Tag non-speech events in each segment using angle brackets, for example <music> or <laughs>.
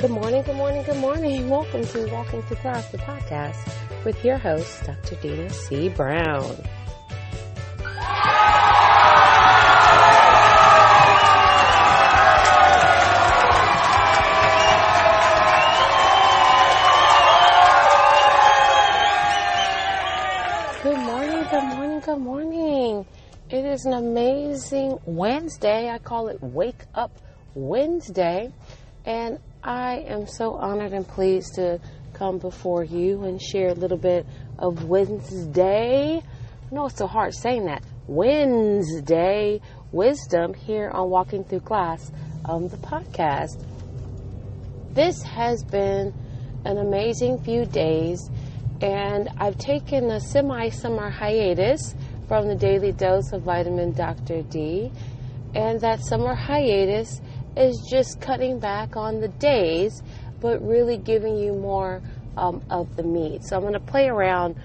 Good morning, good morning, good morning. <laughs> Welcome to Walking Through Glass, the podcast with your host, Dr. Deena C. Brown. Good morning, good morning, good morning. It is an amazing Wednesday. I call it Wake Up Wednesday. And I am so honored and pleased to come before you and share a little bit of Wednesday. I know it's so hard saying that. Wednesday wisdom here on Walking Through Glass, um, the podcast. This has been an amazing few days, and I've taken a semi summer hiatus from the Daily Dose of Vitamin Dr. D, and that summer hiatus is just cutting back on the days, but really giving you more um, of the meat. So I'm going to play around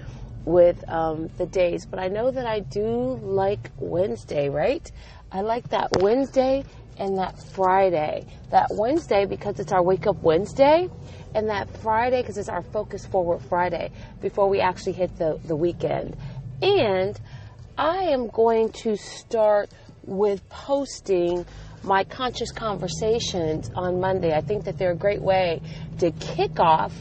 with um, the days, but I know that I do like Wednesday, right? I like that Wednesday and that Friday. That Wednesday because it's our Wake Up Wednesday, and that Friday because it's our Focus Forward Friday before we actually hit the, the weekend. And I am going to start with posting my conscious conversations on Monday. I think that they're a great way to kick off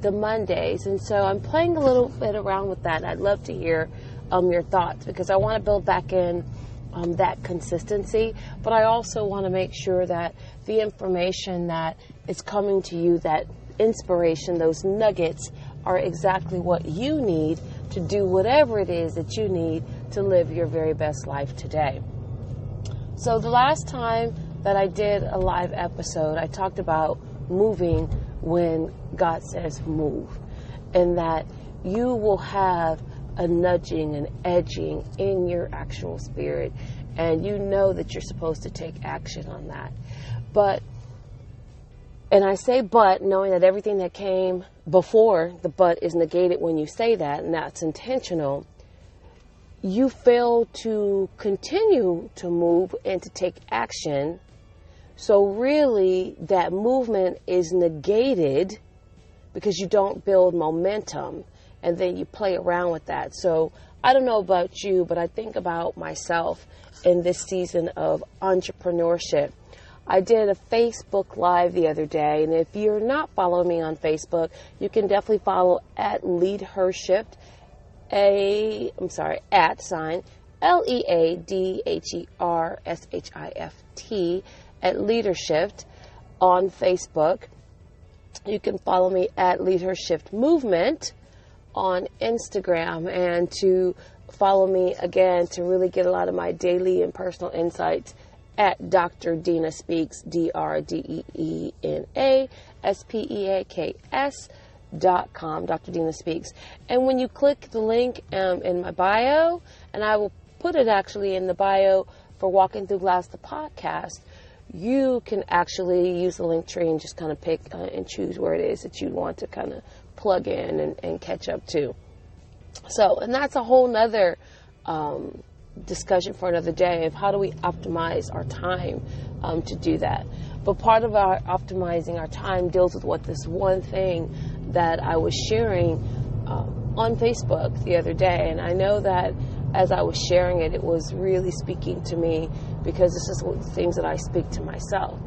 the Mondays. And so I'm playing a little bit around with that. I'd love to hear um, your thoughts because I want to build back in um, that consistency, but I also want to make sure that the information that is coming to you, that inspiration, those nuggets, are exactly what you need to do whatever it is that you need to live your very best life today. So, the last time that I did a live episode, I talked about moving when God says move, and that you will have a nudging and edging in your actual spirit, and you know that you're supposed to take action on that. But, and I say but, knowing that everything that came before the but is negated when you say that, and that's intentional you fail to continue to move and to take action. So, really, that movement is negated because you don't build momentum and then you play around with that. So, I don't know about you, but I think about myself in this season of entrepreneurship. I did a Facebook Live the other day, and if you're not following me on Facebook, you can definitely follow at Lead Her Shift a, I'm sorry, at sign, L E A D H E R S H I F T at Lead Her Shift on Facebook. You can follow me at Leadership Movement on Instagram and to follow me again to really get a lot of my daily and personal insights at Dr. Deena Speaks, D R D E E N A S P E A K S dot com, Dr. Deena Speaks. And when you click the link um, in my bio, and I will put it actually in the bio for Walking Through Glass, the podcast, you can actually use the link tree and just kind of pick uh, and choose where it is that you want to kind of plug in and, and, catch up to. So, and that's a whole nother um, discussion for another day of how do we optimize our time um, to do that. But part of our optimizing our time deals with what this one thing that I was sharing uh, on Facebook the other day. And I know that as I was sharing it, it was really speaking to me because this is the things that I speak to myself.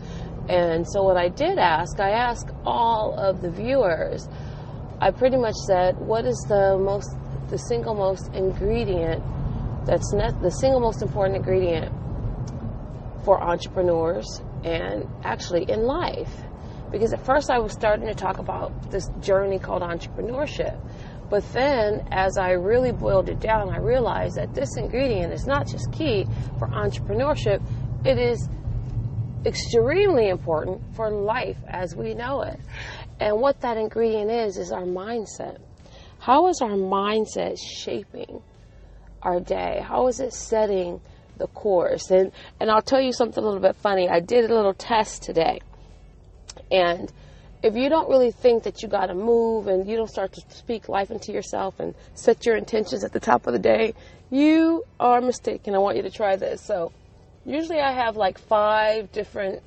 And so, what I did ask, I asked all of the viewers, I pretty much said, what is the most, the single most ingredient that's the single most important ingredient for entrepreneurs and actually in life? Because at first I was starting to talk about this journey called entrepreneurship. But then, as I really boiled it down, I realized that this ingredient is not just key for entrepreneurship, it is extremely important for life as we know it. And what that ingredient is, is our mindset. How is our mindset shaping our day? How is it setting the course? And, and I'll tell you something a little bit funny. I did a little test today. And if you don't really think that you got to move and you don't start to speak life into yourself and set your intentions at the top of the day, you are mistaken. I want you to try this. So, usually I have like five different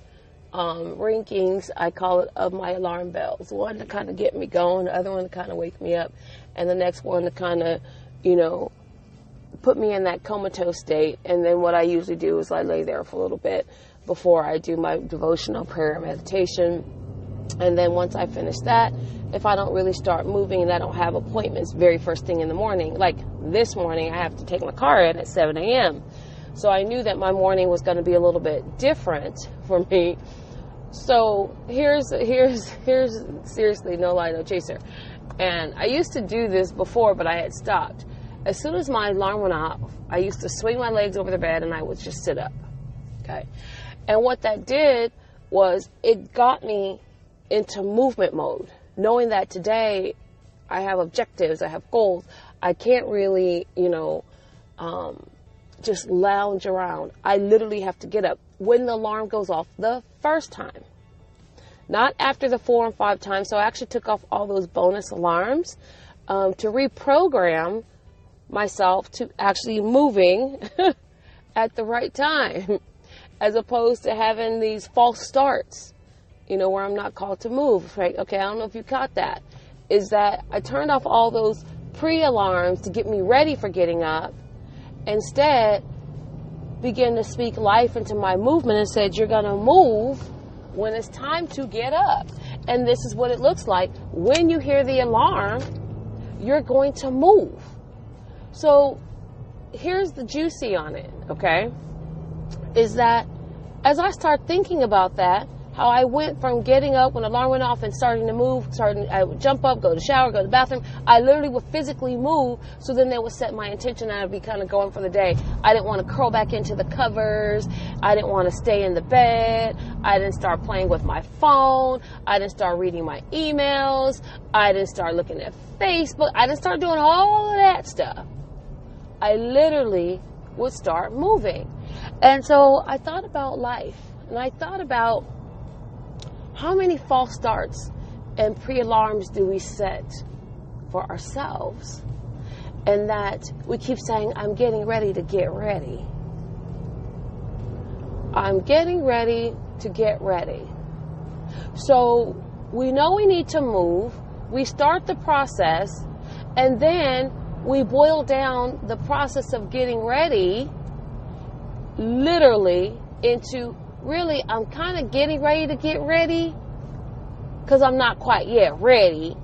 um, ringings, I call it, of my alarm bells. One to kind of get me going, the other one to kind of wake me up, and the next one to kind of, you know, put me in that comatose state. And then what I usually do is I lay there for a little bit before I do my devotional prayer and meditation. And then once I finish that, if I don't really start moving and I don't have appointments very first thing in the morning, like this morning, I have to take my car in at 7 a.m. So I knew that my morning was going to be a little bit different <laughs> for me. So here's here's here's seriously no lie no chaser. And I used to do this before, but I had stopped. As soon as my alarm went off, I used to swing my legs over the bed and I would just sit up. Okay. And what that did was it got me into movement mode, knowing that today I have objectives, I have goals. I can't really, you know, um, just lounge around. I literally have to get up when the alarm goes off the first time, not after the four and five times. So I actually took off all those bonus alarms um, to reprogram myself to actually moving <laughs> at the right time, as opposed to having these false starts, you know, where I'm not called to move, right? Okay, I don't know if you caught that. Is that I turned off all those pre alarms to get me ready for getting up. Instead, begin to speak life into my movement and said, You're going to move when it's time to get up. And this is what it looks like. When you hear the alarm, you're going to move. So here's the juicy on it, okay? Is that as I start thinking about that, how I went from getting up when the alarm went off and starting to move, starting, I would jump up, go to the shower, go to the bathroom. I literally would physically move, so then that would set my intention I'd be kind of going for the day. I didn't want to curl back into the covers. I didn't want to stay in the bed. I didn't start playing with my phone. I didn't start reading my emails. I didn't start looking at Facebook. I didn't start doing all of that stuff. I literally would start moving. And so I thought about life and I thought about how many false starts and pre alarms do we set for ourselves? And that we keep saying, I'm getting ready to get ready. I'm getting ready to get ready. So we know we need to move. We start the process and then we boil down the process of getting ready literally into really, I'm kind of getting ready to get ready because I'm not quite yet ready.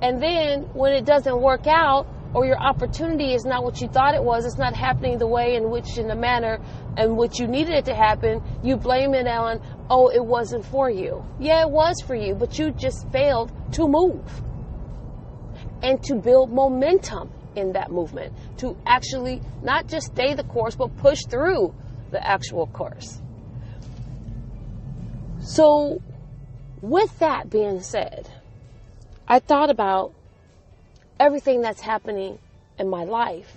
And then when it doesn't work out, or your opportunity is not what you thought it was, it's not happening the way in which, in the manner in which you needed it to happen, you blame it on, oh, it wasn't for you. Yeah, it was for you, but you just failed to move and to build momentum in that movement, to actually not just stay the course, but push through the actual course. So, with that being said, I thought about everything that's happening in my life,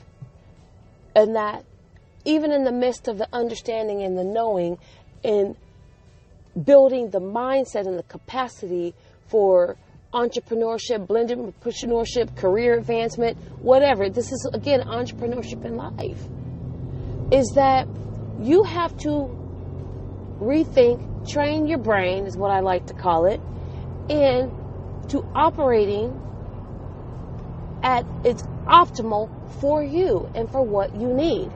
and that even in the midst of the understanding and the knowing, and building the mindset and the capacity for entrepreneurship, blended entrepreneurship, career advancement, whatever. This is again entrepreneurship in life. Is that you have to rethink, train your brain is what I like to call it, and to operating at its optimal for you and for what you need.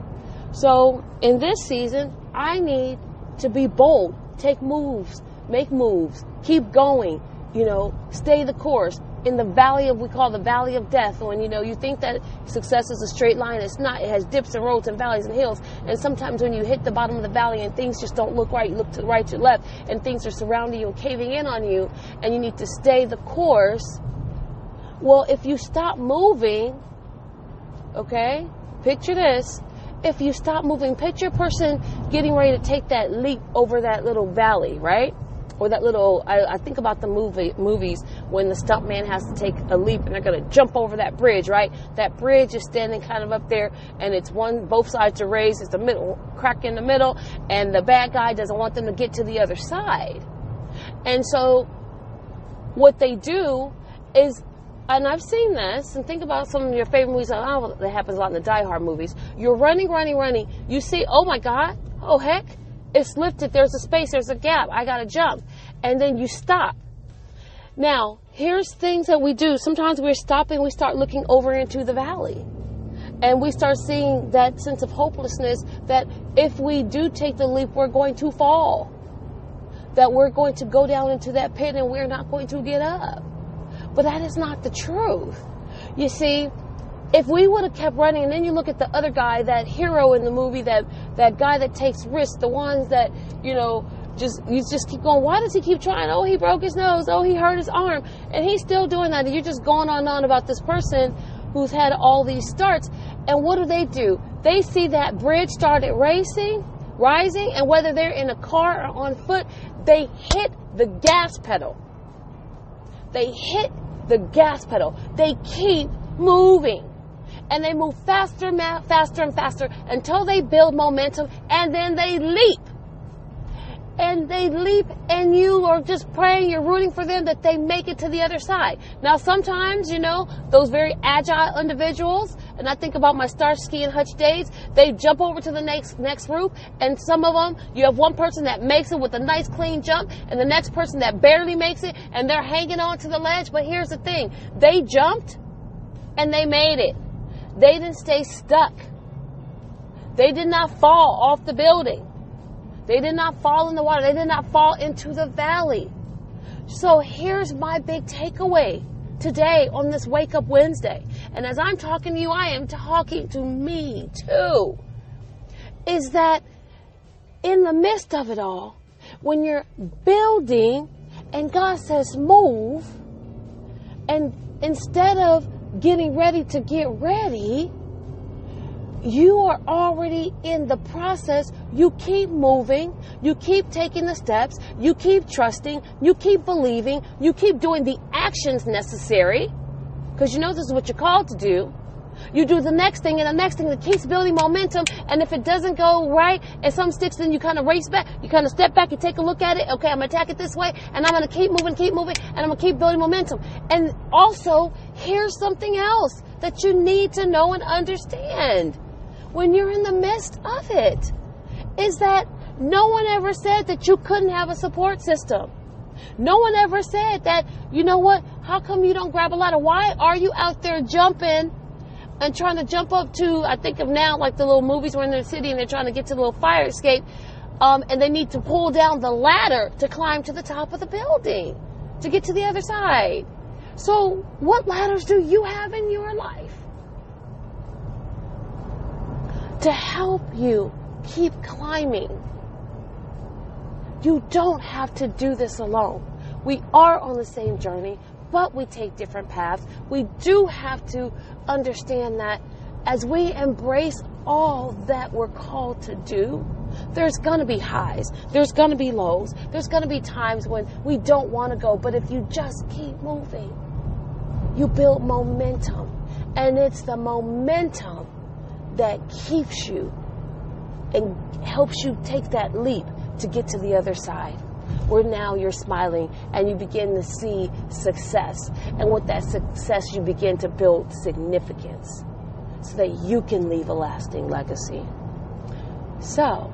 So in this season, I need to be bold, take moves, make moves, keep going, you know, stay the course in the valley of we call the valley of death. When you know you think that success is a straight line it's not. It has dips and roads and valleys and hills. And sometimes when you hit the bottom of the valley and things just don't look right you look to the right to the left and things are surrounding you and caving in on you and you need to stay the course well if you stop moving okay picture this. If you stop moving picture a person getting ready to take that leap over that little valley right or that little I, I, think about the movie movies when the stuntman has to take a leap and they're to jump over that bridge right that bridge is standing kind of up there and it's one both sides are raised it's a middle crack in the middle and the bad guy doesn't want them to get to the other side and so what they do is and I've seen this, and think about some of your favorite movies. Oh, that happens a lot in the Die Hard movies. You're running, running, running. You see, oh my God, oh heck, It's lifted. There's a space. There's a gap. I got to jump. And then you stop. Now, here's things that we do. Sometimes we're stopping. We start looking over into the valley. And we start seeing that sense of hopelessness that if we do take the leap, we're going to fall. That we're going to go down into that pit and we're not going to get up. But that is not the truth. You see, if we would have kept running and then you look at the other guy, that hero in the movie, that, that guy that takes risks, the ones that, you know, just you just keep going. Why does he keep trying? Oh, he broke his nose. Oh, he hurt his arm, and he's still doing that. And you're just going on and on about this person who's had all these starts. And what do they do? They see that bridge started racing, rising, and whether they're in a car or on foot, they hit the gas pedal. They hit the gas pedal. They keep moving and they move faster, faster and faster until they build momentum and then they leap. And they leap and you are just praying, you're rooting for them that they make it to the other side. Now sometimes, you know, those very agile individuals, and I think about my Starsky and Hutch days, they jump over to the next next roof and some of them, you have one person that makes it with a nice clean jump and the next person that barely makes it and they're hanging on to the ledge. But here's the thing. They jumped and they made it. They didn't stay stuck. They did not fall off the building. They did not fall in the water. They did not fall into the valley. So here's my big takeaway today on this Wake Up Wednesday. And as I'm talking to you, I am talking to me too. Is that in the midst of it all, when you're building and God says move, and instead of getting ready to get ready, you are already in the process. You keep moving. You keep taking the steps. You keep trusting. You keep believing. You keep doing the actions necessary because you know this is what you're called to do. You do the next thing and the next thing that keeps building momentum. And if it doesn't go right and some sticks, then you kind of race back. You kind of step back. You take a look at it. Okay, I'm going to attack it this way and I'm going to keep moving, keep moving, and I'm going to keep building momentum. And also, here's something else that you need to know and understand when you're in the midst of it is that no one ever said that you couldn't have a support system. No one ever said that, you know what, how come you don't grab a ladder? Why are you out there jumping and trying to jump up to, I think of now like the little movies where in the city and they're trying to get to the little fire escape, um, and they need to pull down the ladder to climb to the top of the building to get to the other side. So, what ladders do you have in your life to help you keep climbing? You don't have to do this alone. We are on the same journey, but we take different paths. We do have to understand that as we embrace all that we're called to do, there's going to be highs, there's going to be lows, there's going to be times when we don't want to go, but if you just keep moving, you build momentum. And it's the momentum that keeps you and helps you take that leap to get to the other side where now you're smiling and you begin to see success. And with that success, you begin to build significance so that you can leave a lasting legacy. So,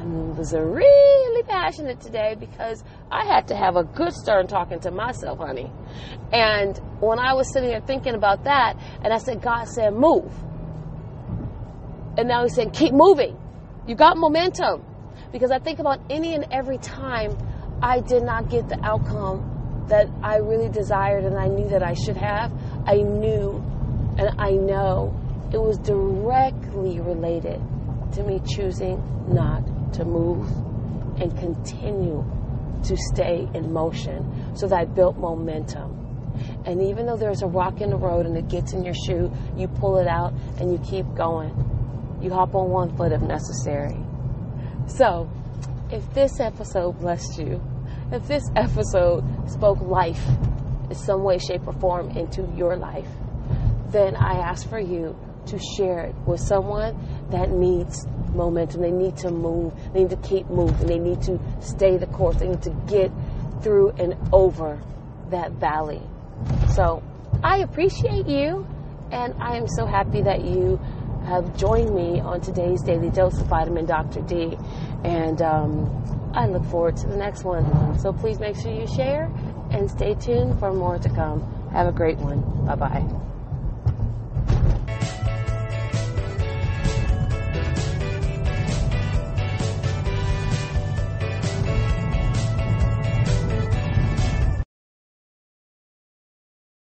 I was really passionate today because I had to have a good start in talking to myself, honey. And when I was sitting there thinking about that, and I said, God said, move. And now He said, keep moving. You got momentum. Because I think about any and every time I did not get the outcome that I really desired and I knew that I should have, I knew and I know it was directly related to me choosing not to move and continue to stay in motion so that I built momentum. And even though there's a rock in the road and it gets in your shoe, you pull it out and you keep going. You hop on one foot if necessary. So, if this episode blessed you, if this episode spoke life in some way, shape, or form into your life, then I ask for you to share it with someone that needs momentum. They need to move. They need to keep moving. They need to stay the course. They need to get through and over that valley. So I appreciate you, and I am so happy that you have joined me on today's Daily Dose of Vitamin Dr. D. And um, I look forward to the next one. So please make sure you share and stay tuned for more to come. Have a great one. Bye bye.